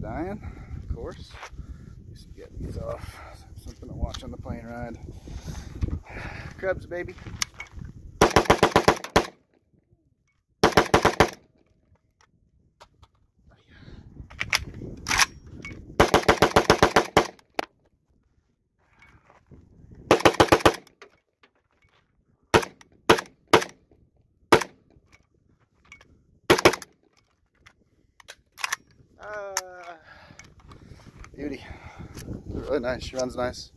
dying, of course. Used to get these off. Something to watch on the plane ride. Cubs, baby. Uh, beauty. Really nice. She runs nice.